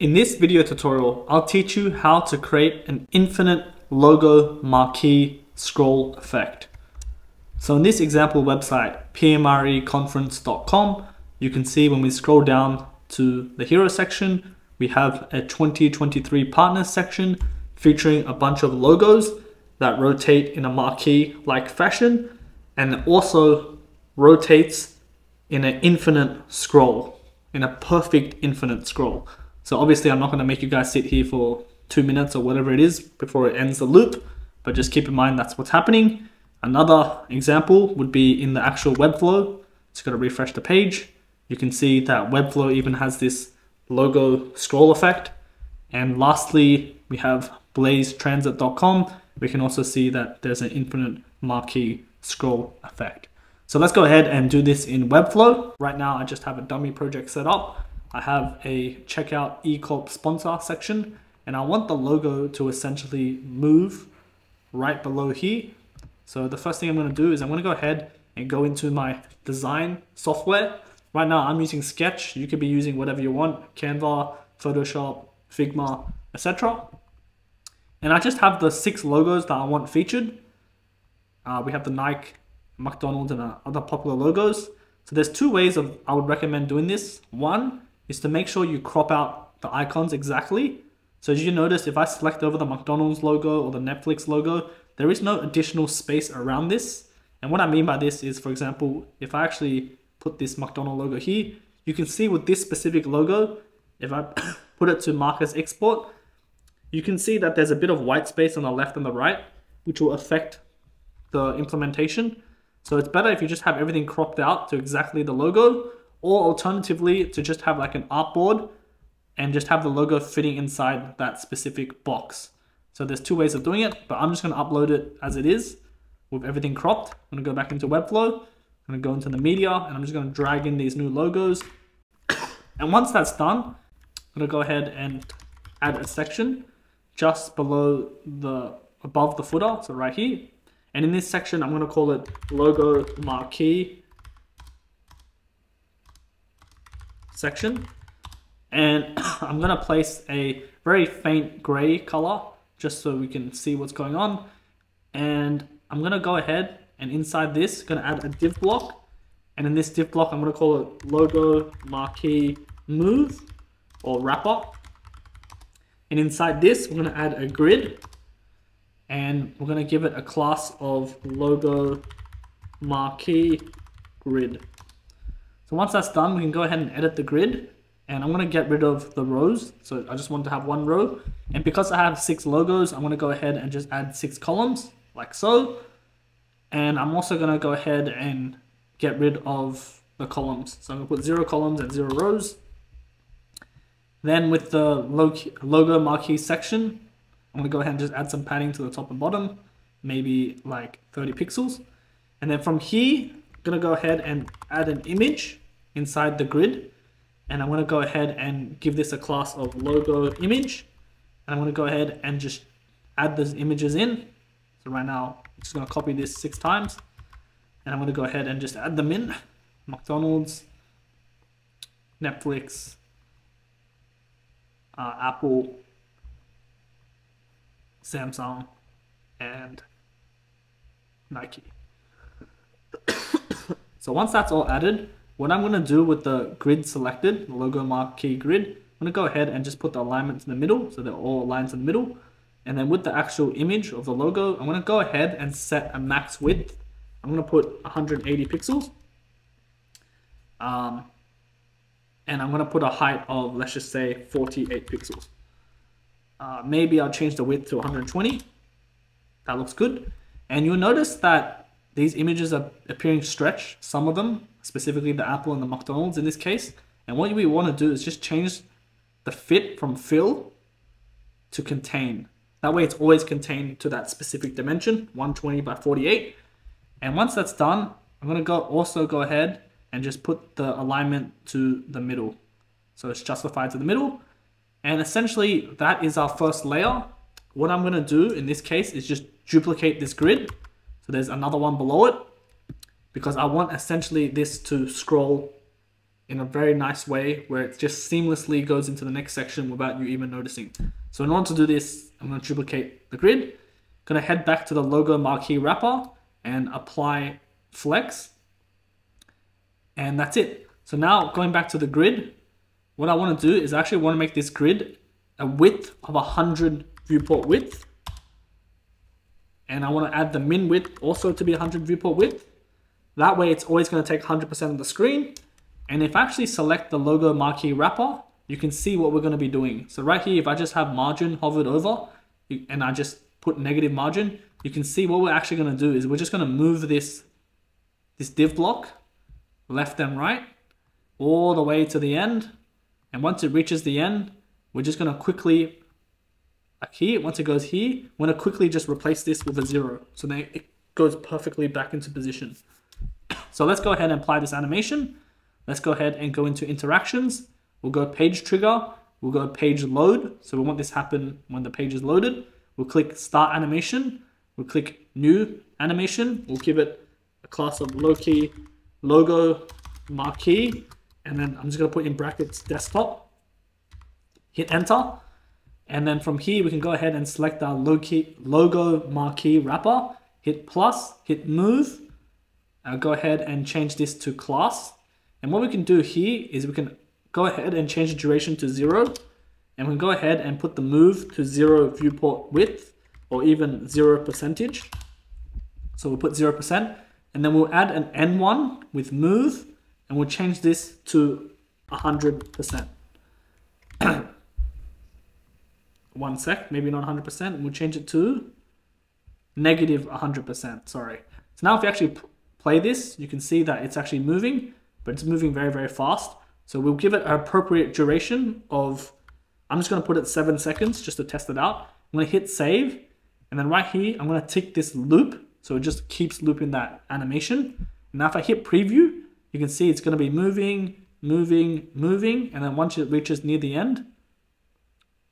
In this video tutorial, I'll teach you how to create an infinite logo marquee scroll effect. So in this example website, pmreconference.com, you can see when we scroll down to the hero section, we have a 2023 partners section featuring a bunch of logos that rotate in a marquee like fashion and also rotates in an infinite scroll, in a perfect infinite scroll. So obviously I'm not gonna make you guys sit here for two minutes or whatever it is before it ends the loop, but just keep in mind that's what's happening. Another example would be in the actual Webflow. Just gotta refresh the page. You can see that Webflow even has this logo scroll effect. And lastly, we have blazetransit.com. We can also see that there's an infinite marquee scroll effect. So let's go ahead and do this in Webflow. Right now, I just have a dummy project set up. I have a checkout eCorp sponsor section, and I want the logo to essentially move right below here. So the first thing I'm gonna do is I'm gonna go ahead and go into my design software. Right now I'm using Sketch. You could be using whatever you want, Canva, Photoshop, Figma, etc. And I just have the six logos that I want featured. Uh, we have the Nike, McDonald's, and uh, other popular logos. So there's two ways of I would recommend doing this. One is to make sure you crop out the icons exactly. So as you notice, if I select over the McDonald's logo or the Netflix logo, there is no additional space around this. And what I mean by this is, for example, if I actually put this McDonald logo here, you can see with this specific logo, if I put it to Marcus export, you can see that there's a bit of white space on the left and the right, which will affect the implementation. So it's better if you just have everything cropped out to exactly the logo, or alternatively to just have like an artboard and just have the logo fitting inside that specific box. So there's two ways of doing it, but I'm just gonna upload it as it is with everything cropped. I'm gonna go back into Webflow, I'm gonna go into the media, and I'm just gonna drag in these new logos. And once that's done, I'm gonna go ahead and add a section just below the, above the footer, so right here. And in this section, I'm gonna call it logo marquee section. And I'm gonna place a very faint gray color just so we can see what's going on. And I'm gonna go ahead and inside this, gonna add a div block. And in this div block, I'm gonna call it logo marquee move or wrapper. And inside this, we're gonna add a grid and we're gonna give it a class of logo marquee grid. So once that's done, we can go ahead and edit the grid and I'm gonna get rid of the rows. So I just want to have one row. And because I have six logos, I'm gonna go ahead and just add six columns like so. And I'm also gonna go ahead and get rid of the columns. So I'm gonna put zero columns and zero rows. Then with the logo marquee section, I'm gonna go ahead and just add some padding to the top and bottom, maybe like 30 pixels. And then from here, gonna go ahead and add an image inside the grid. And I'm gonna go ahead and give this a class of logo image. And I'm gonna go ahead and just add those images in. So right now, I'm just gonna copy this six times. And I'm gonna go ahead and just add them in. McDonald's, Netflix, uh, Apple, Samsung, and Nike. so once that's all added, what I'm going to do with the grid selected, the logo marquee grid, I'm going to go ahead and just put the alignment in the middle so they're all aligned in the middle. And then with the actual image of the logo, I'm going to go ahead and set a max width. I'm going to put 180 pixels. Um, and I'm going to put a height of, let's just say, 48 pixels. Uh, maybe I'll change the width to 120. That looks good. And you'll notice that these images are appearing stretched, some of them, specifically the Apple and the McDonald's in this case. And what we want to do is just change the fit from fill to contain. That way it's always contained to that specific dimension, 120 by 48. And once that's done, I'm going to go also go ahead and just put the alignment to the middle. So it's justified to the middle. And essentially that is our first layer. What I'm gonna do in this case is just duplicate this grid. There's another one below it because I want essentially this to scroll in a very nice way where it just seamlessly goes into the next section without you even noticing. So in order to do this, I'm going to duplicate the grid. Going to head back to the logo marquee wrapper and apply flex. And that's it. So now going back to the grid, what I want to do is I actually want to make this grid a width of 100 viewport width. And I want to add the min width also to be 100 viewport width. That way it's always going to take 100% of the screen. And if I actually select the logo marquee wrapper, you can see what we're going to be doing. So right here, if I just have margin hovered over and I just put negative margin, you can see what we're actually going to do is we're just going to move this, this div block left and right all the way to the end. And once it reaches the end, we're just going to quickly, like here, once it goes here, we're going to quickly just replace this with a zero. So then it goes perfectly back into position. So let's go ahead and apply this animation. Let's go ahead and go into interactions. We'll go page trigger. We'll go page load. So we want this happen when the page is loaded. We'll click start animation. We'll click new animation. We'll give it a class of low-key logo marquee. And then I'm just going to put in brackets desktop. Hit enter. And then from here, we can go ahead and select our logo marquee wrapper. Hit plus, hit move. I'll go ahead and change this to class. And what we can do here is we can go ahead and change the duration to zero. And we can go ahead and put the move to zero viewport width or even zero percentage. So we'll put 0% and then we'll add an N1 with move and we'll change this to 100%. One sec, maybe not 100%, and we'll change it to negative 100%, sorry. So now if you actually play this, you can see that it's actually moving, but it's moving very, very fast. So we'll give it an appropriate duration of, I'm just gonna put it seven seconds just to test it out. I'm gonna hit save, and then right here, I'm gonna tick this loop, so it just keeps looping that animation. Now if I hit preview, you can see it's gonna be moving, moving, moving, and then once it reaches near the end,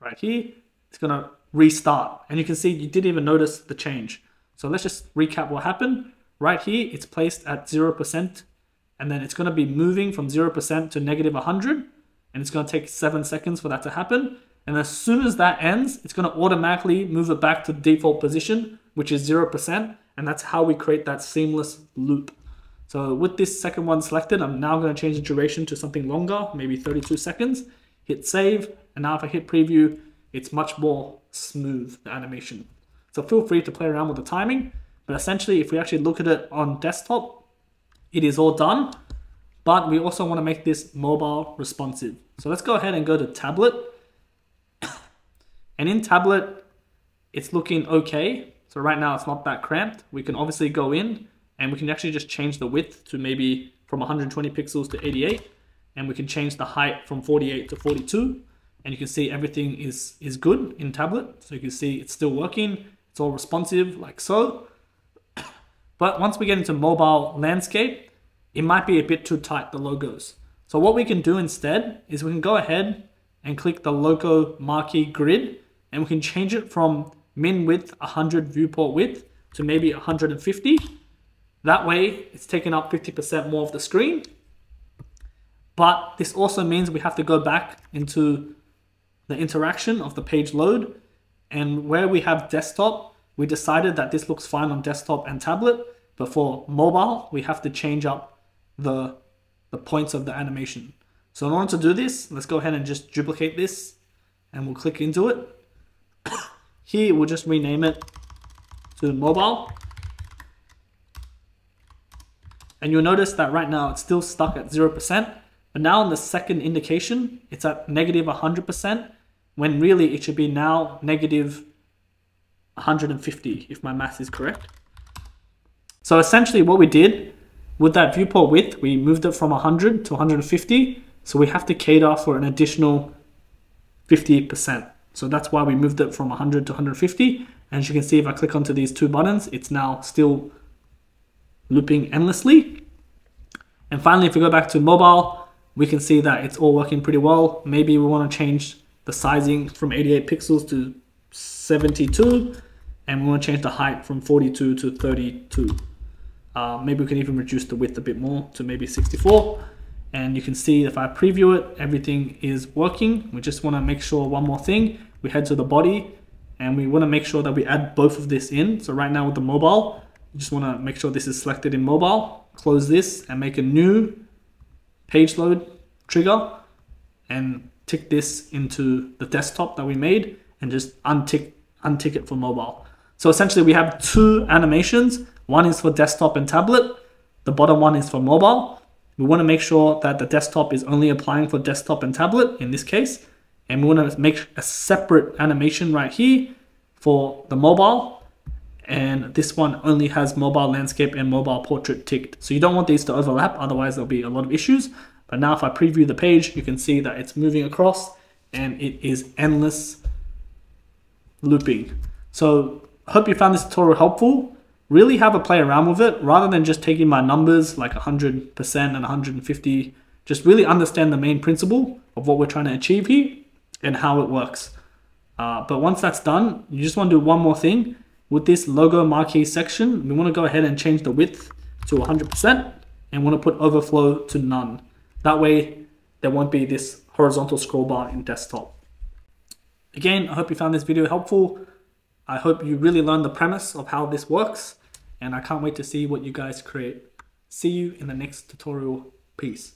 right here, it's gonna restart. And you can see you didn't even notice the change. So let's just recap what happened. Right here, it's placed at 0%, and then it's gonna be moving from 0% to negative 100, and it's gonna take seven seconds for that to happen. And as soon as that ends, it's gonna automatically move it back to the default position, which is 0%, and that's how we create that seamless loop. So with this second one selected, I'm now gonna change the duration to something longer, maybe 32 seconds, hit save, and now if I hit preview, it's much more smooth, the animation. So feel free to play around with the timing. But essentially, if we actually look at it on desktop, it is all done. But we also want to make this mobile responsive. So let's go ahead and go to tablet. and in tablet, it's looking okay. So right now it's not that cramped. We can obviously go in and we can actually just change the width to maybe from 120 pixels to 88. And we can change the height from 48 to 42. And you can see everything is, is good in tablet. So you can see it's still working. It's all responsive like so. But once we get into mobile landscape, it might be a bit too tight, the logos. So what we can do instead is we can go ahead and click the logo marquee grid and we can change it from min width 100 viewport width to maybe 150. That way it's taking up 50% more of the screen. But this also means we have to go back into the interaction of the page load and where we have desktop, we decided that this looks fine on desktop and tablet, but for mobile, we have to change up the, the points of the animation. So in order to do this, let's go ahead and just duplicate this and we'll click into it. Here, we'll just rename it to mobile. And you'll notice that right now it's still stuck at 0%, but now in the second indication, it's at negative 100%, when really it should be now negative 150 if my math is correct. So essentially what we did with that viewport width, we moved it from 100 to 150. So we have to cater for an additional 50%. So that's why we moved it from 100 to 150. And as you can see, if I click onto these two buttons, it's now still looping endlessly. And finally, if we go back to mobile, we can see that it's all working pretty well. Maybe we want to change the sizing from 88 pixels to 72 and we want to change the height from 42 to 32. Uh, maybe we can even reduce the width a bit more to maybe 64. And you can see if I preview it, everything is working. We just wanna make sure one more thing. We head to the body and we wanna make sure that we add both of this in. So right now with the mobile, you just wanna make sure this is selected in mobile, close this and make a new page load trigger and tick this into the desktop that we made and just untick, untick it for mobile. So essentially we have two animations. One is for desktop and tablet. The bottom one is for mobile. We want to make sure that the desktop is only applying for desktop and tablet in this case. And we want to make a separate animation right here for the mobile. And this one only has mobile landscape and mobile portrait ticked. So you don't want these to overlap, otherwise there'll be a lot of issues. But now if I preview the page, you can see that it's moving across and it is endless looping. So I hope you found this tutorial helpful. Really have a play around with it rather than just taking my numbers like 100% and 150. Just really understand the main principle of what we're trying to achieve here and how it works. Uh, but once that's done, you just want to do one more thing. With this logo marquee section, we want to go ahead and change the width to 100% and want to put overflow to none. That way, there won't be this horizontal scroll bar in desktop. Again, I hope you found this video helpful. I hope you really learned the premise of how this works, and I can't wait to see what you guys create. See you in the next tutorial. Peace.